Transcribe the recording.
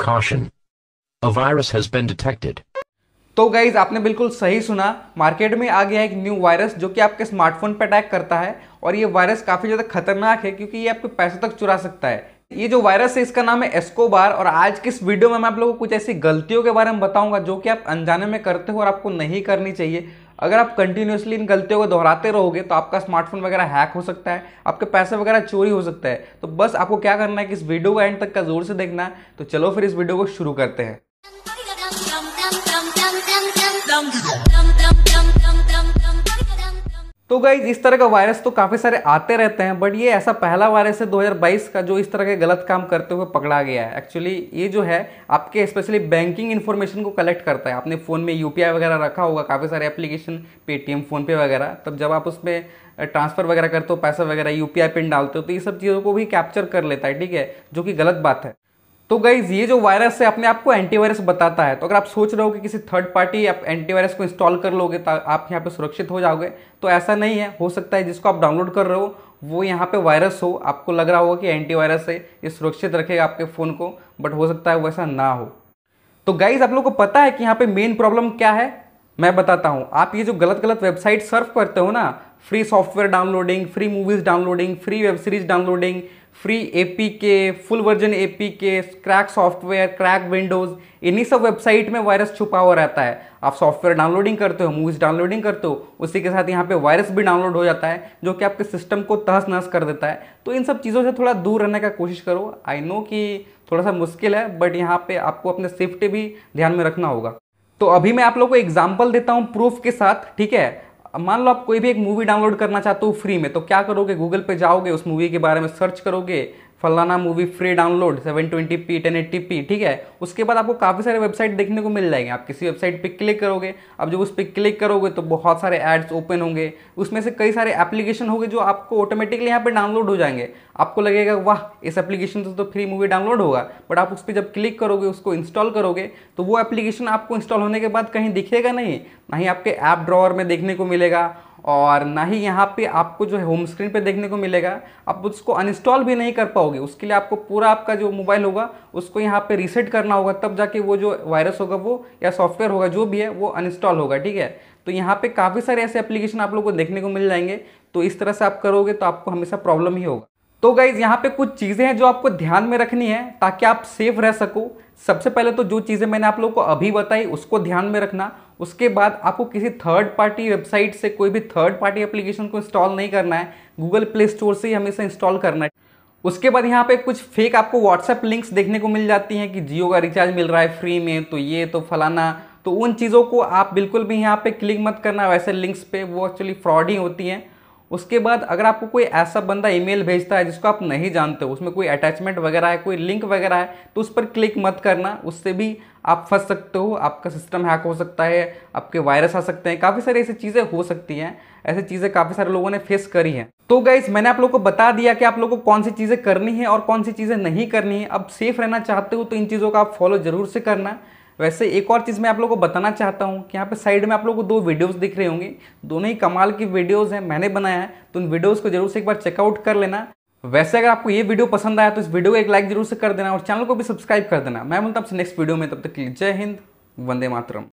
Caution. A virus has been detected. तो guys आपने बिल्कुल सही सुना मार्केट में आ गया एक न्यू वायरस जो कि आपके स्मार्टफ़ोन पर अटैक करता है और ये वायरस काफ़ी ज़्यादा खतरनाक है क्योंकि ये आपके पैसे तक चुरा सकता है ये जो वायरस है इसका नाम है एस्कोबार और आज की इस वीडियो में मैं आप लोगों को कुछ ऐसी गलतियों के बारे में बताऊँगा जो कि आप अनजाने में करते हो और आपको नहीं करनी चाहिए अगर आप कंटिन्यूसली इन गलतियों को दोहराते रहोगे तो आपका स्मार्टफ़ोन वगैरह हैक हो सकता है आपके पैसे वगैरह चोरी हो सकता है तो बस आपको क्या करना है कि इस वीडियो को एंड तक का ज़ोर से देखना है तो चलो फिर इस वीडियो को शुरू करते हैं तो गाइज़ इस तरह का वायरस तो काफ़ी सारे आते रहते हैं बट ये ऐसा पहला वायरस है 2022 का जो इस तरह के गलत काम करते हुए पकड़ा गया है। एक्चुअली ये जो है, आपके स्पेशली बैंकिंग इन्फॉर्मेशन को कलेक्ट करता है। आपने फ़ोन में यूपीआई वगैरह रखा होगा, काफ़ी सारे एप्लीकेशन पेटीएम फ़ोनपे वगैरह। तब जब आप उसमें ट्रांसफ़र वगैरह करते हो, पैसा वगैरह यूपीआई पिन डालते हो तो ये सब चीज़ों को भी कैप्चर कर लेता है, ठीक है? जो कि गलत बात है। तो गाइज़ ये जो वायरस है अपने आप को एंटीवायरस बताता है। तो अगर आप सोच रहे हो कि किसी थर्ड पार्टी आप एंटीवायरस को इंस्टॉल कर लोगे तो आप यहाँ पे सुरक्षित हो जाओगे तो ऐसा नहीं है। हो सकता है जिसको आप डाउनलोड कर रहे हो, वो यहाँ पे वायरस हो। आपको लग रहा होगा कि एंटीवायरस है, ये सुरक्षित रखेगा आपके फ़ोन को बट हो सकता है वैसा ना हो। तो गाइज़ आप लोग को पता है कि यहाँ पे मेन प्रॉब्लम क्या है? मैं बताता हूँ। आप ये जो गलत गलत वेबसाइट सर्फ करते हो ना free software downloading free movies downloading free web series downloading free ए के फुल वर्जन ए के क्रैक सॉफ्टवेयर क्रैक विंडोज़ इन्हीं सब वेबसाइट में वायरस छुपा हुआ रहता है। आप सॉफ्टवेयर डाउनलोडिंग करते हो मूवीज़ डाउनलोडिंग करते हो, उसी के साथ यहाँ पे वायरस भी डाउनलोड हो जाता है, जो कि आपके सिस्टम को तहस नहस कर देता है। तो इन सब चीज़ों से थोड़ा दूर रहने का कोशिश करो। आई नो कि थोड़ा सा मुश्किल है बट यहाँ पे आपको अपने सेफ्टी भी ध्यान में रखना होगा। तो अभी मैं आप लोग को एग्ज़ाम्पल देता हूँ प्रूफ के साथ, ठीक है? मान लो आप कोई भी एक मूवी डाउनलोड करना चाहते हो फ्री में तो क्या करोगे? गूगल पे जाओगे, उस मूवी के बारे में सर्च करोगे फलाना movie free download 720p 1080p ठीक है? उसके बाद आपको काफ़ी सारे वेबसाइट देखने को मिल जाएँगे। आप किसी वेबसाइट पे क्लिक करोगे, अब जब उस पर क्लिक करोगे तो बहुत सारे एड्स ओपन होंगे। उसमें से कई सारे एप्लीकेशन होंगे जो आपको ऑटोमेटिकली यहाँ पे डाउनलोड हो जाएँगे। आपको लगेगा, वाह, इस एप्लीकेशन से तो फ्री मूवी डाउनलोड होगा। बट आप उस पर जब क्लिक करोगे, उसको इंस्टॉल करोगे तो वो एप्लीकेशन आपको इंस्टॉल होने के बाद कहीं दिखेगा नहीं। ना ही आपके ऐप ड्रॉवर में देखने को मिलेगा और ना ही यहाँ पे आपको जो है होम स्क्रीन पे देखने को मिलेगा। आप उसको अनइंस्टॉल भी नहीं कर पाओगे। उसके लिए आपको पूरा आपका जो मोबाइल होगा, उसको यहाँ पे रीसेट करना होगा। तब जाके वो जो वायरस होगा वो या सॉफ्टवेयर होगा, जो भी है, वो अनइंस्टॉल होगा, ठीक है? तो यहाँ पे काफ़ी सारे ऐसे एप्लीकेशन आप लोग को देखने को मिल जाएँगे। तो इस तरह से आप करोगे तो आपको हमेशा प्रॉब्लम ही होगा। तो गाइज़ यहाँ पे कुछ चीज़ें हैं जो आपको ध्यान में रखनी है ताकि आप सेफ़ रह सको। सबसे पहले तो जो चीज़ें मैंने आप लोग को अभी बताई, उसको ध्यान में रखना। उसके बाद आपको किसी थर्ड पार्टी वेबसाइट से कोई भी थर्ड पार्टी एप्लीकेशन को इंस्टॉल नहीं करना है गूगल प्ले स्टोर से ही हमेशा इंस्टॉल करना है। उसके बाद यहाँ पे कुछ फेक आपको व्हाट्सएप लिंक्स देखने को मिल जाती हैं कि जियो का रिचार्ज मिल रहा है फ्री में तो ये तो फलाना। तो उन चीज़ों को आप बिल्कुल भी यहाँ पे क्लिक मत करना, वैसे लिंक्स पे वो एक्चुअली फ्रॉड ही होती हैं। उसके बाद अगर आपको कोई ऐसा बंदा ईमेल भेजता है जिसको आप नहीं जानते हो, उसमें कोई अटैचमेंट वगैरह है, कोई लिंक वगैरह है तो उस पर क्लिक मत करना। उससे भी आप फंस सकते हो, आपका सिस्टम हैक हो सकता है, आपके वायरस आ सकते हैं, काफ़ी सारी ऐसी चीज़ें हो सकती हैं। ऐसी चीज़ें काफ़ी सारे लोगों ने फेस करी हैं। तो गाइज़ मैंने आप लोग को बता दिया कि आप लोगों को कौन सी चीज़ें करनी है और कौन सी चीज़ें नहीं करनी है। अब सेफ़ रहना चाहते हो तो इन चीज़ों का आप फॉलो ज़रूर से करना। वैसे एक और चीज़ मैं आप लोगों को बताना चाहता हूँ कि यहाँ पे साइड में आप लोगों को दो वीडियोस दिख रहे होंगे। दोनों ही कमाल की वीडियोस हैं, मैंने बनाया है तो उन वीडियोस को ज़रूर से एक बार चेकआउट कर लेना। वैसे अगर आपको ये वीडियो पसंद आया तो इस वीडियो को एक लाइक ज़रूर से कर देना और चैनल को भी सब्सक्राइब कर देना। मैं बोलता हूँ नेक्स्ट वीडियो में, तब तक जय हिंद, वंदे मातरम।